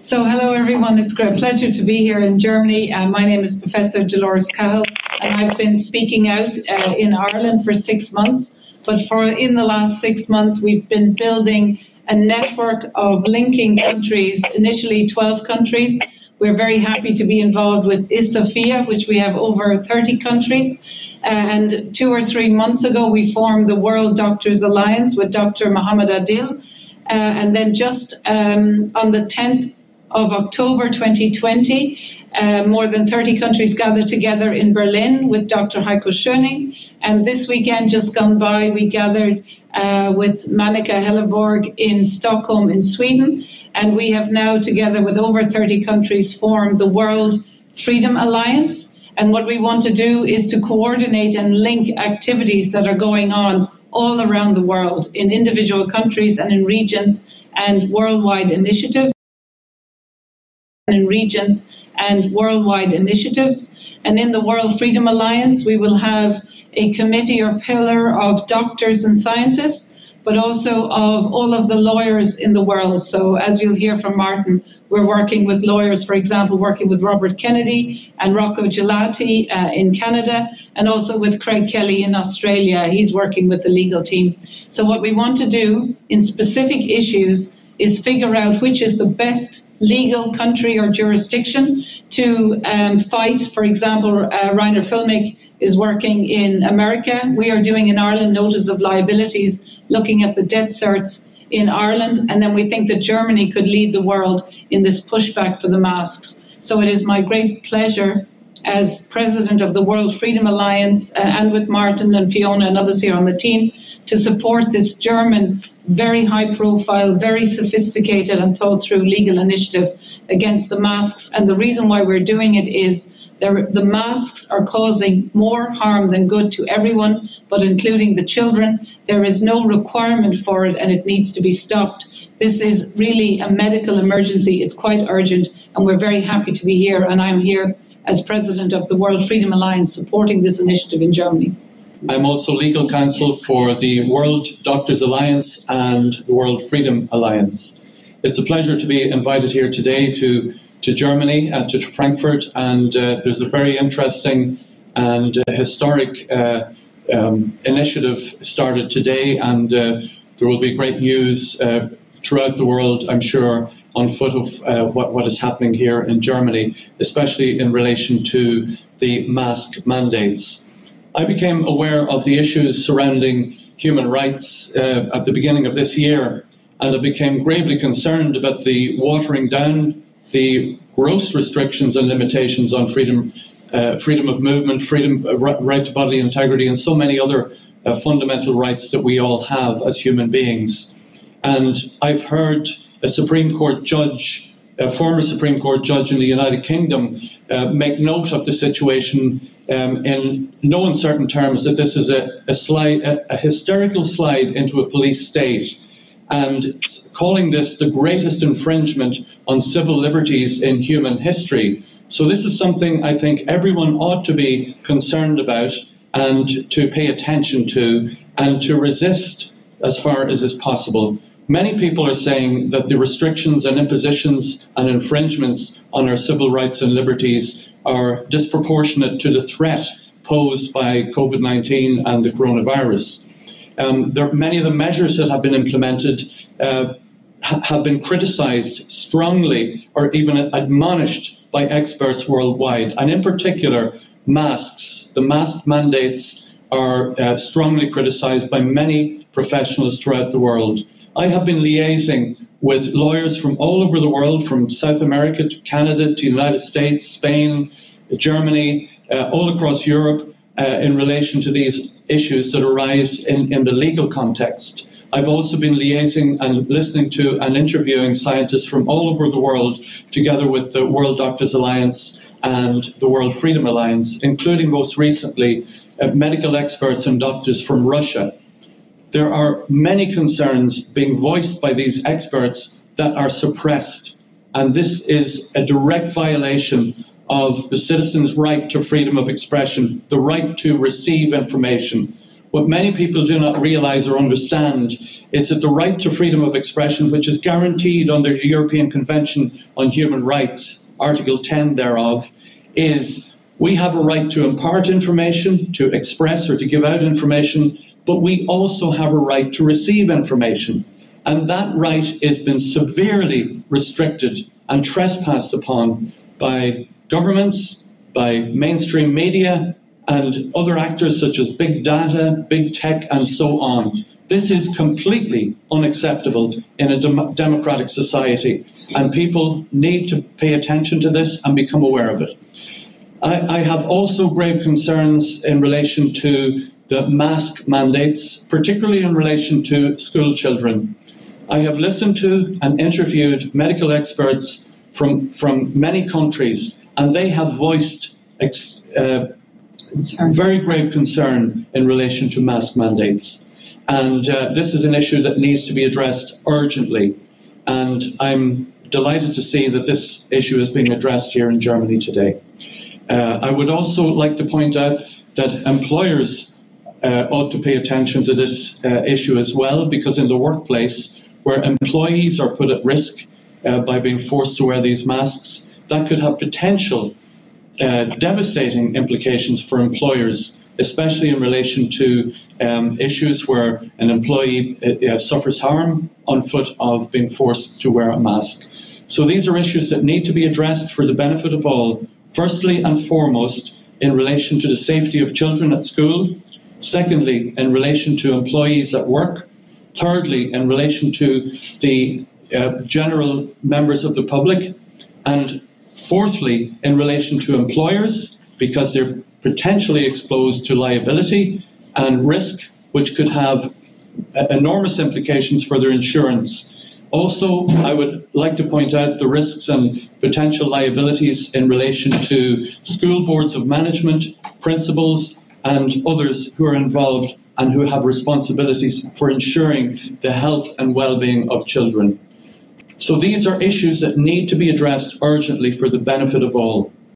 So, hello everyone. It's a great pleasure to be here in Germany. Uh, my name is Professor Dolores Cahill, and I've been speaking out uh, in Ireland for six months. But for in the last six months, we've been building a network of linking countries. Initially, 12 countries. We're very happy to be involved with ISOFIA, which we have over 30 countries. Uh, and two or three months ago, we formed the World Doctors Alliance with Dr. Mohammed Adil. Uh, and then just um, on the 10th of October 2020, uh, more than 30 countries gathered together in Berlin with Dr. Heiko Schöning. And this weekend, just gone by, we gathered uh, with Monica Helleborg in Stockholm, in Sweden. And we have now, together with over 30 countries, formed the World Freedom Alliance. And what we want to do is to coordinate and link activities that are going on all around the world in individual countries and in regions and worldwide initiatives and in regions and worldwide initiatives. And in the World Freedom Alliance, we will have a committee or pillar of doctors and scientists, but also of all of the lawyers in the world. So, as you'll hear from Martin, we're working with lawyers, for example, working with Robert Kennedy and Rocco Galati uh, in Canada, and also with Craig Kelly in Australia. He's working with the legal team. So, what we want to do in specific issues is figure out which is the best legal country or jurisdiction to um, fight. For example, uh, Reiner Fuellmich is working in America. We are doing in Ireland notice of liabilities, looking at the debt certs in Ireland, and then we think that Germany could lead the world in this pushback for the masks. So it is my great pleasure as president of the World Freedom Alliance uh, and with Martin and Fiona and others here on the team to support this German, very high profile, very sophisticated and thought through legal initiative against the masks. And the reason why we're doing it is the masks are causing more harm than good to everyone, but including the children. There is no requirement for it and it needs to be stopped. This is really a medical emergency. It's quite urgent, and we're very happy to be here. And I'm here as president of the World Freedom Alliance supporting this initiative in Germany. I'm also legal counsel for the World Doctors Alliance and the World Freedom Alliance. It's a pleasure to be invited here today to to Germany and to Frankfurt, and uh, there's a very interesting and uh, historic uh, um, initiative started today, and uh, there will be great news uh, throughout the world, I'm sure, on foot of uh, what, what is happening here in Germany, especially in relation to the mask mandates. I became aware of the issues surrounding human rights at the beginning of this year, and I became gravely concerned about the watering down the gross restrictions and limitations on freedom, uh, freedom of movement, freedom, uh, right to bodily integrity, and so many other uh, fundamental rights that we all have as human beings. And I've heard a Supreme Court judge, a former Supreme Court judge in the United Kingdom, uh, make note of the situation um, in no uncertain terms that this is a, a slide, a, a hysterical slide into a police state and calling this the greatest infringement on civil liberties in human history. So, this is something I think everyone ought to be concerned about and to pay attention to and to resist as far as is possible. Many people are saying that the restrictions and impositions and infringements on our civil rights and liberties are disproportionate to the threat posed by COVID 19 and the coronavirus. Um, there many of the measures that have been implemented uh, have been criticized strongly or even admonished by experts worldwide. And in particular, masks. The mask mandates are uh, strongly criticized by many professionals throughout the world. I have been liaising with lawyers from all over the world, from South America to Canada to the United States, Spain, Germany, uh, all across Europe, uh, in relation to these issues that arise in, in the legal context. I've also been liaising and listening to and interviewing scientists from all over the world, together with the World Doctors Alliance and the World Freedom Alliance, including most recently uh, medical experts and doctors from Russia. There are many concerns being voiced by these experts that are suppressed, and this is a direct violation of the citizen's right to freedom of expression, the right to receive information. What many people do not realize or understand is that the right to freedom of expression, which is guaranteed under the European Convention on Human Rights, Article 10 thereof, is we have a right to impart information, to express or to give out information, but we also have a right to receive information. And that right has been severely restricted and trespassed upon by governments, by mainstream media, and other actors such as big data, big tech, and so on. This is completely unacceptable in a dem- democratic society, and people need to pay attention to this and become aware of it. I, I have also grave concerns in relation to the mask mandates, particularly in relation to school children. I have listened to and interviewed medical experts from, from many countries, and they have voiced ex, uh, very grave concern in relation to mask mandates. And uh, this is an issue that needs to be addressed urgently. And I'm delighted to see that this issue is being addressed here in Germany today. Uh, I would also like to point out that employers uh, ought to pay attention to this uh, issue as well, because in the workplace, where employees are put at risk uh, by being forced to wear these masks, that could have potential uh, devastating implications for employers, especially in relation to um, issues where an employee uh, uh, suffers harm on foot of being forced to wear a mask. So these are issues that need to be addressed for the benefit of all. Firstly and foremost, in relation to the safety of children at school. Secondly, in relation to employees at work. Thirdly, in relation to the uh, general members of the public. And fourthly, in relation to employers, because they're potentially exposed to liability and risk, which could have enormous implications for their insurance. Also, I would like to point out the risks and potential liabilities in relation to school boards of management, principals, and others who are involved and who have responsibilities for ensuring the health and well-being of children. So these are issues that need to be addressed urgently for the benefit of all.